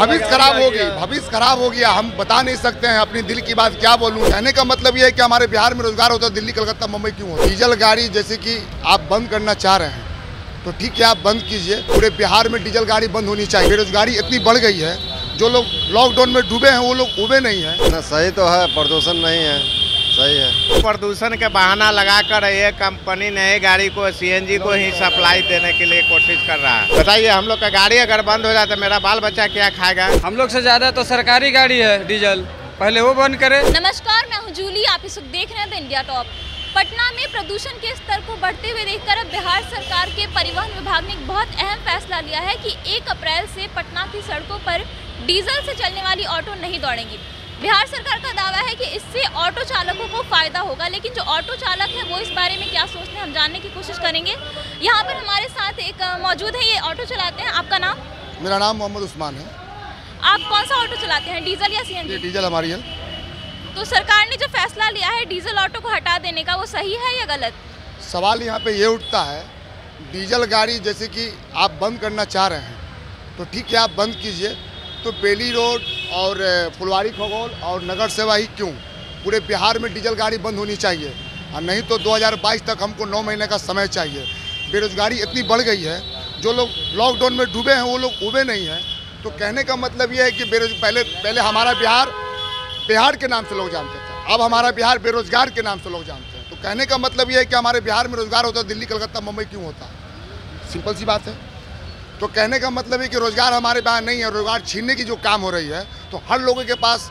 भविष्य खराब हो गई भविष्य खराब हो गया हम बता नहीं सकते हैं अपनी दिल की बात क्या बोलूँ। कहने का मतलब ये है कि हमारे बिहार में रोज़गार होता है दिल्ली कलकत्ता मुंबई क्यों होता डीजल गाड़ी जैसे कि आप बंद करना चाह रहे हैं तो ठीक है आप बंद कीजिए। पूरे बिहार में डीजल गाड़ी बंद होनी चाहिए। बेरोजगारी इतनी बढ़ गई है जो लोग लॉकडाउन में डूबे हैं वो लोग उबे नहीं है। ना सही तो है प्रदूषण नहीं है। सही है। प्रदूषण के बहाना लगाकर ये कंपनी नए गाड़ी को सीएनजी को ही सप्लाई देने के लिए कोशिश कर रहा है। बताइए हम लोग का गाड़ी अगर बंद हो जाए तो मेरा बाल बच्चा क्या खाएगा? हम लोग से ज़्यादा तो सरकारी गाड़ी है डीजल। पहले वो बंद करे। नमस्कार मैं हूँ जूली। आप इस वक्त देख रहे हैं द इंडिया टॉप पटना में प्रदूषण के स्तर को बढ़ते हुए देखकर अब बिहार सरकार के परिवहन विभाग ने एक बहुत अहम फैसला लिया है कि 1 अप्रैल से पटना की सड़कों पर डीजल से चलने वाली ऑटो नहीं दौड़ेंगी। बिहार सरकार का दावा है कि इससे ऑटो चालकों को फ़ायदा होगा लेकिन जो ऑटो चालक है वो इस बारे में क्या सोचते हैं हम जानने की कोशिश करेंगे। यहाँ पर हमारे साथ एक मौजूद है ये ऑटो चलाते हैं। आपका नाम? मेरा नाम मोहम्मद उस्मान है। आप कौन सा ऑटो चलाते हैं डीजल या सीएनजी? डीजल हमारी है। तो सरकार ने जो फैसला लिया है डीजल ऑटो को हटा देने का वो सही है या गलत? सवाल यहाँ पे ये उठता है डीजल गाड़ी जैसे कि आप बंद करना चाह रहे हैं तो ठीक है आप बंद कीजिए। तो बेली रोड और फुलवारी खगोल और नगर सेवा ही क्यों? पूरे बिहार में डीजल गाड़ी बंद होनी चाहिए। और नहीं तो 2022 तक हमको नौ महीने का समय चाहिए। बेरोजगारी इतनी बढ़ गई है। जो लोग लॉकडाउन में डूबे हैं, वो लोग उबे नहीं हैं। तो कहने का मतलब ये है कि बेरोज, पहले पहले हमारा बिहार बिहार के नाम से लोग जानते थे। अब हमारा बिहार बेरोजगार के नाम से लोग जानते हैं। तो कहने का मतलब ये है कि हमारे बिहार में रोज़गार होता दिल्ली, कलकत्ता, मुंबई क्यों होता सिंपल सी बात है। तो कहने का मतलब है कि रोज़गार हमारे बिहार नहीं है रोज़गार छीनने की जो काम हो रही है तो हर लोगों के पास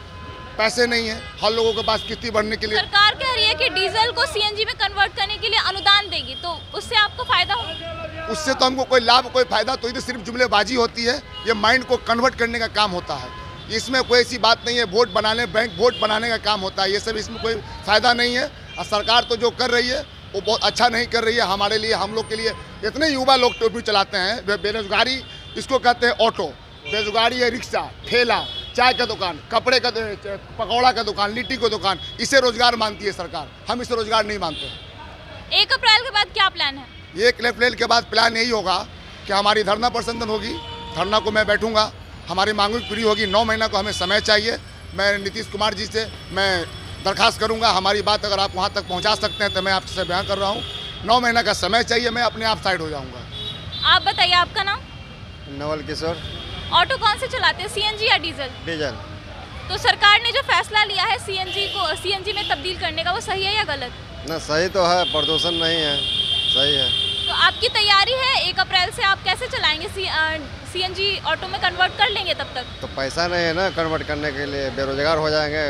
पैसे नहीं है हर लोगों के पास किस्ती भरने के लिए। सरकार कह रही है कि डीजल को सीएनजी में कन्वर्ट करने के लिए अनुदान देगी तो उससे आपको फ़ायदा होगा उससे तो हमको कोई लाभ कोई फ़ायदा तो ये तो सिर्फ़ जुमलेबाजी होती है ये माइंड को कन्वर्ट करने का काम होता है। इसमें कोई ऐसी बात नहीं है वोट बनाने बैंक वोट बनाने का काम होता है ये सब इसमें कोई फ़ायदा नहीं है। और सरकार तो जो कर रही है वो बहुत अच्छा नहीं कर रही है हमारे लिए हम लोग के लिए। इतने युवा लोग टोपी चलाते हैं बेरोजगारी इसको कहते हैं ऑटो बेरोजगारी है रिक्शा ठेला चाय का दुकान कपड़े का पकौड़ा का दुकान लिट्टी का दुकान इसे रोज़गार मानती है सरकार। हम इसे रोज़गार नहीं मानते। एक अप्रैल के बाद क्या प्लान है? एक अप्रैल के बाद प्लान यही होगा कि हमारी धरना प्रसंदन होगी धरना को मैं बैठूँगा हमारी मांगों पूरी होगी नौ महीना को हमें समय चाहिए। मैं नीतीश कुमार जी से मैं दरखास्त करूँगा हमारी बात अगर आप वहाँ तक पहुँचा सकते हैं तो मैं आपसे बयान कर रहा हूँ। नौ महीना का समय चाहिए मैं अपने आप साइड हो जाऊँगा। आप बताइए आपका नाम? नवल किशोर। ऑटो कौन से चलाते हैं सीएनजी या डीजल? डीजल। तो सरकार ने जो फैसला लिया है सीएनजी को सीएनजी में तब्दील करने का वो सही है या गलत? ना सही तो है प्रदूषण नहीं है सही है। तो आपकी तैयारी है एक अप्रैल से आप कैसे चलाएँगे सी सीएनजी ऑटो में कन्वर्ट कर लेंगे तब तक? तो पैसा नहीं है ना कन्वर्ट करने के लिए बेरोजगार हो जाएँगे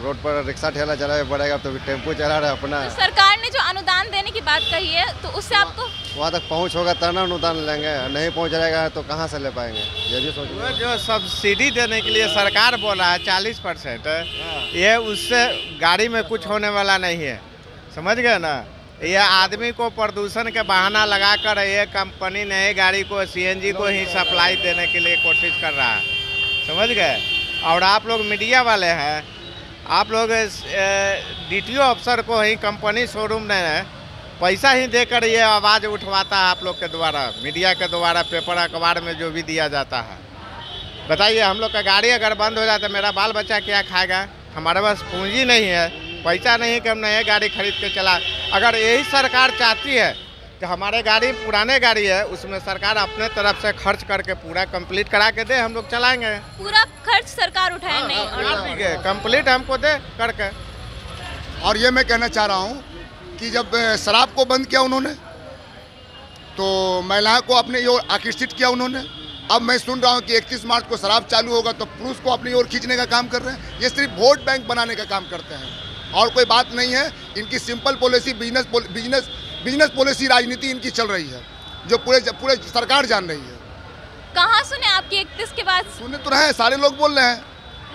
रोड पर रिक्शा ठेला चलाए पड़ेगा तो टेंपू चला रहे अपना। तो सरकार ने जो अनुदान देने की बात कही है तो उससे आपको वहाँ तक पहुँच होगा तब ना अनुदान लेंगे। नहीं पहुँच रहेगा तो कहाँ से ले पाएँगे? ये भी वो सोचिए जो सब्सिडी देने के लिए सरकार बोल रहा है, चालीस परसेंट। ये उससे गाड़ी में कुछ होने वाला नहीं है। समझ गए ना? ये आदमी को प्रदूषण के बहाना लगाकर ये कंपनी नए गाड़ी को सीएनजी को ही सप्लाई देने के लिए कोशिश कर रहा है। समझ गए? और आप लोग मीडिया वाले हैं। आप लोग डी टी अफसर को ही कंपनी शोरूम ने पैसा ही देकर ये आवाज़ उठवाता है आप लोग के द्वारा मीडिया के द्वारा पेपर अखबार में जो भी दिया जाता है। बताइए हम लोग का गाड़ी अगर बंद हो जाए तो मेरा बाल बच्चा क्या खाएगा? हमारे पास पूंजी नहीं है पैसा नहीं कि हम नए गाड़ी खरीद के चला। अगर यही सरकार चाहती है कि हमारे गाड़ी पुराने गाड़ी है उसमें सरकार अपने तरफ़ से खर्च करके पूरा कंप्लीट करा के दे हम लोग चलाएँगे। पूरा खर्च सरकार उठाए नहीं और कंप्लीट हमको दे करके। और ये मैं कहना चाह रहा हूँ कि जब शराब को बंद किया उन्होंने तो महिलाओं को अपनी ओर आकर्षित किया उन्होंने। अब मैं सुन रहा हूँ कि 31 मार्च को शराब चालू होगा तो पुरुष को अपनी ओर खींचने का काम कर रहे हैं। ये सिर्फ़ वोट बैंक बनाने का काम करते हैं। और कोई बात नहीं है इनकी simple policy business business business policy राजनीति इनकी चल रही है जो पूरे पूरे सरकार जान रही है। कहाँ सुने आपकी इकतीस के बाद? सुने तो रहे सारे लोग बोल रहे हैं।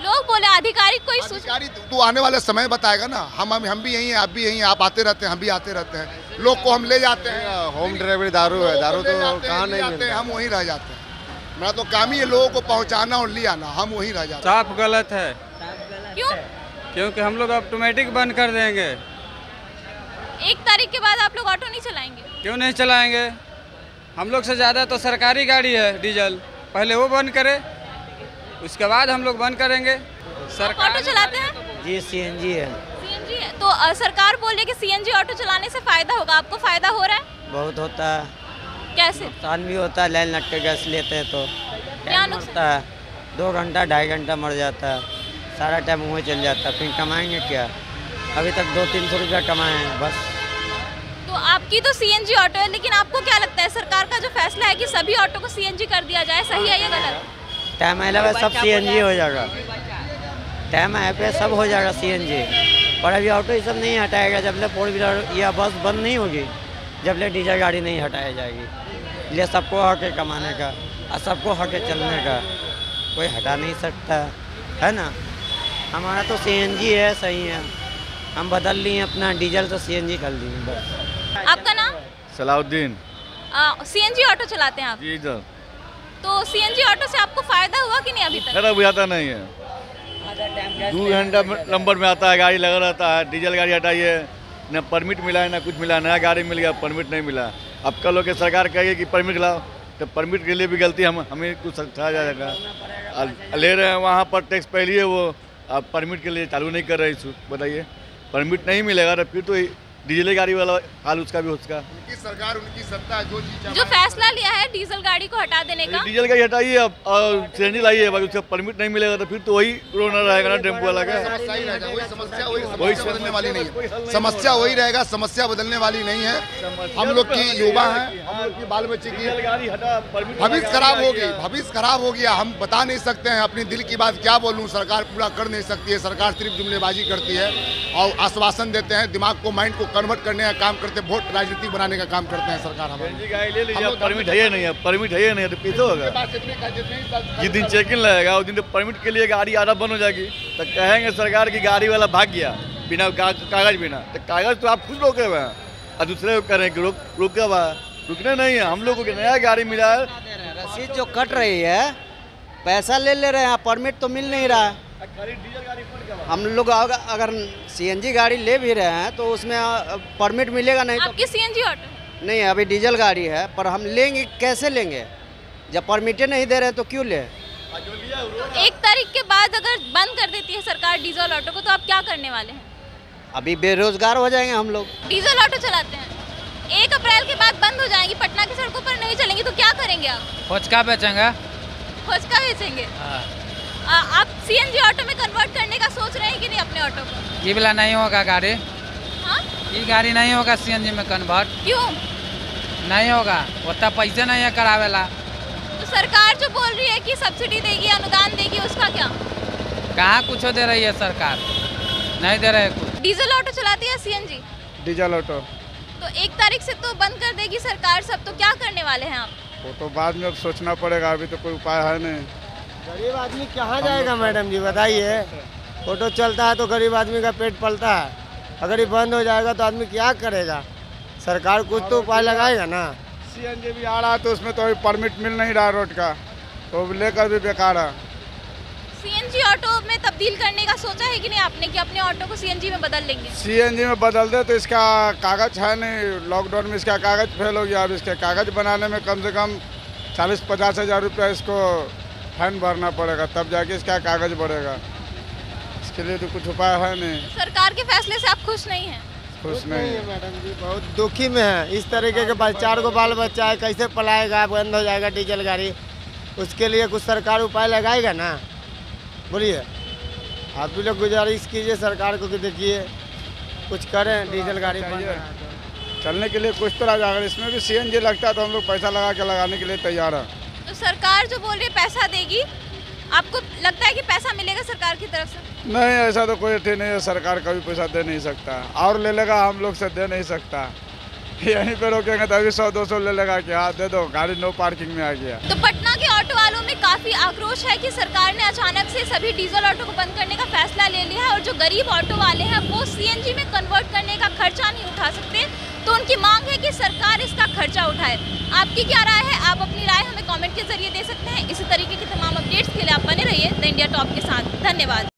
लोग बोले आधिकारिक कोई सूचना अधिकारी तू आने वाले समय बताएगा ना। हम हम हम भी यहीं हैं आप भी यहीं हैं, आप आते रहते हैं हम भी आते रहते हैं। लोग को हम ले जाते हैं। होम डिलीवरी दारू है दारू तो कहाँ नहीं जाते हैं, हम वहीं रह जाते हैं। मेरा तो काम ही है लोगों को पहुंचाना और ले आना हम वहीं रह जाते साफ़ गलत है। क्यों? क्योंकि हम लोग ऑटोमेटिक बंद कर देंगे। एक तारीख के बाद आप लोग ऑटो नहीं चलाएँगे? क्यों नहीं चलाएँगे? हम लोग से ज़्यादा तो सरकारी गाड़ी है डीजल। पहले वो बंद करे उसके बाद हम लोग बंद करेंगे। आप ऑटो चलाते हैं? जी सीएनजी है। सीएनजी है? तो सरकार बोल रही है कि सीएनजी ऑटो चलाने से फ़ायदा होगा। आपको फ़ायदा हो रहा है? बहुत होता है। कैसे? नुकसान भी होता है। लाइन लग के गैस लेते हैं तो। क्या नुकसान? है। दो घंटा ढाई घंटा मर जाता है। सारा टाइम वहीं चल जाता है। फिर कमाएँगे क्या? अभी तक दो तीन सौ रुपया कमाए हैं बस। तो आपकी तो सीएनजी ऑटो है लेकिन आपको क्या लगता है? सरकार का जो फैसला है कि सभी ऑटो को सीएनजी कर दिया जाए सही है या गलत? टाइम आने पे सब सीएनजी हो जाएगा। टाइम आए पे सब हो जाएगा सीएनजी पर अभी ऑटो ये सब नहीं हटाएगा जब ले फोर व्हीलर या बस बंद नहीं होगी जब ले डीजल गाड़ी नहीं हटाई जाएगी। इसलिए सबको हक है कमाने का और सबको हक है चलने का। कोई हटा नहीं सकता है ना? हमारा तो सीएनजी है सही है। हम बदल लिए अपना डीजल तो सीएनजी कर लिए बस। आपका नाम? सलाउद्दीन। सीएनजी ऑटो चलाते हैं आप? जी सर तो सीएनजी ऑटो से आपको फ़ायदा हुआ कि नहीं अभी तक? खराब आता नहीं है। दो घंटा नंबर में आता है, गाड़ी लगा रहता है, डीजल गाड़ी हटाइए, न परमिट मिला है, ना कुछ मिला, नया गाड़ी मिल गया, परमिट नहीं मिला। अब कल लोग सरकार कहेगी कि परमिट लाओ तो परमिट के लिए भी गलती हम, हमें कुछ समझा जाएगा ले रहे हैं वहाँ पर टैक्स पहले है वो, अब परमिट के लिए चालू नहीं कर रहे बताइए। परमिट नहीं मिलेगा तो फिर तो डीजल गाड़ी वाला हाल उसका भी उसका उनकी सरकार उनकी सत्ता जो चीज़ जो फैसला लिया है डीजल गाड़ी को हटा देने का। डीजल गाड़ी हटाइए अब और सीएनजी लाइए भाई उसका परमिट नहीं मिलेगा तो फिर तो वही रोना रहेगा ना टेंपो वाला का। समस्या वही समस्या वही वही समस्या बदलने वाली नहीं है। समस्या वही रहेगा समस्या बदलने वाली नहीं है। हम लोग की युवा है। हम लोग की बाल बच्चे की डीजल गाड़ी हटा परमिट भविष्य खराब हो गई भविष्य खराब हो गया हम बता नहीं सकते हैं अपनी दिल की बात क्या बोलूँ सरकार पूरा कर नहीं सकती है सरकार सिर्फ़ जुमलेबाजी करती है और आश्वासन देते हैं दिमाग को माइंड को कन्वर्ट करने का काम करते हैं वोट राजनीति बनाने का काम करते हैं सरकार हमारी परमिट है नहीं? है परमिट है नहीं? है तो होगा। जिस दिन चेक इन लगेगा उस दिन तो परमिट के लिए गाड़ी आधा बंद हो जाएगी। तो कहेंगे सरकार की गाड़ी वाला भाग गया बिना कागज़ बिना। तो कागज़ तो आप खुद रोके हुए हैं। और दूसरे को करें कि रुक रुके हुआ है। रुकने नहीं है। हम लोग को नया गाड़ी मिला है। रसीद जो कट रही है पैसा ले ले रहे हैं परमिट तो मिल नहीं रहा। है हम लोग अगर अगर सीएनजी गाड़ी ले भी रहे हैं तो उसमें परमिट मिलेगा नहीं आपकी तो आपकी सीएनजी ऑटो नहीं अभी डीजल गाड़ी है पर हम लेंगे कैसे लेंगे? जब परमिटे नहीं दे रहे हैं तो क्यों ले? तो एक तारीख के बाद अगर बंद कर देती है सरकार डीजल ऑटो को तो आप क्या करने वाले हैं? अभी बेरोजगार हो जाएँगे हम लोग। डीजल ऑटो चलाते हैं। एक अप्रैल के बाद बंद हो जाएँगी पटना की सड़कों पर नहीं चलेंगी तो क्या करेंगे आप? फोचका बेचेंगे? खोजका बेचेंगे? आप सीएनजी ऑटो में कन्वर्ट करने का सोच रहे हैं कि नहीं अपने ऑटो को? ये वाला नहीं होगा गाड़ी। हाँ? ये गाड़ी नहीं होगा सीएनजी में कन्वर्ट क्यों? नहीं होगा। उतना पैसे नहीं है करावेला। तो सरकार जो बोल रही है कि सब्सिडी देगी अनुदान देगी उसका क्या? कहाँ कुछ दे रही है सरकार? नहीं दे रहे कुछ। डीजल ऑटो चलाती है सीएनजी डीजल ऑटो तो एक तारीख से तो बंद कर देगी सरकार सब तो क्या करने वाले हैं आप? वो तो बाद में अब सोचना पड़ेगा अभी तो कोई उपाय है नहीं। गरीब आदमी कहाँ जाएगा मैडम जी बताइए। ऑटो चलता है तो गरीब आदमी का पेट पलता है। अगर ये बंद हो जाएगा तो आदमी क्या करेगा? सरकार कुछ तो उपाय लगाएगा ना। सीएनजी भी आ रहा है तो उसमें तो अभी परमिट मिल नहीं रहा रोड का। तो लेकर भी बेकार है। सीएनजी ऑटो में तब्दील करने का सोचा है कि नहीं आपने कि अपने ऑटो को सीएनजी में बदल लेंगे सीएनजी में बदल दे तो इसका कागज़ है नहीं। लॉकडाउन में इसका कागज़ फेल हो गया। अब इसके कागज़ बनाने में कम से कम चालीस पचास हज़ार रुपया इसको फाइन भरना पड़ेगा तब जाके इसका कागज़ बढ़ेगा इसके लिए तो कुछ उपाय है नहीं। सरकार के फैसले से आप खुश नहीं हैं? खुश नहीं नहीं है। मैडम जी बहुत दुखी में है। इस तरीके के चार गो बाल बच्चा है कैसे पलाएगा बंद हो जाएगा डीजल गाड़ी। उसके लिए कुछ सरकार उपाय लगाएगा ना? बोलिए। आप भी लोग गुजारिश कीजिए सरकार को कि देखिए कुछ करें डीजल गाड़ी बंद तो। चलने के लिए कुछ तरह अगर इसमें भी सीएनजी लगता है तो हम लोग पैसा लगा के लगाने के लिए तैयार हैं। तो सरकार जो बोल रही है पैसा देगी। आपको लगता है कि पैसा मिलेगा सरकार की तरफ़ से? नहीं ऐसा तो कोई ठीक नहीं है सरकार कभी पैसा दे नहीं सकता। और ले लेगा हम लोग से दे नहीं सकता। यहीं पे रोकेंगे तो अभी सौ दो सौ ले लेगा कि हाँ दे दो गाड़ी नो पार्किंग में आ गया। तो पटना के ऑटो वालों में काफ़ी आक्रोश है कि सरकार ने अचानक से सभी डीजल ऑटो को बंद करने का फैसला ले लिया है और जो गरीब ऑटो वाले हैं वो सीएनजी में कन्वर्ट करने का खर्चा नहीं उठा सकते। तो उनकी मांग है कि सरकार इसका खर्चा उठाए। आपकी क्या राय है? आप अपनी राय हमें कमेंट के ज़रिए दे सकते हैं। इसी तरीके की तमाम अपडेट्स के लिए आप बने रहिए द इंडिया टॉप के साथ। धन्यवाद।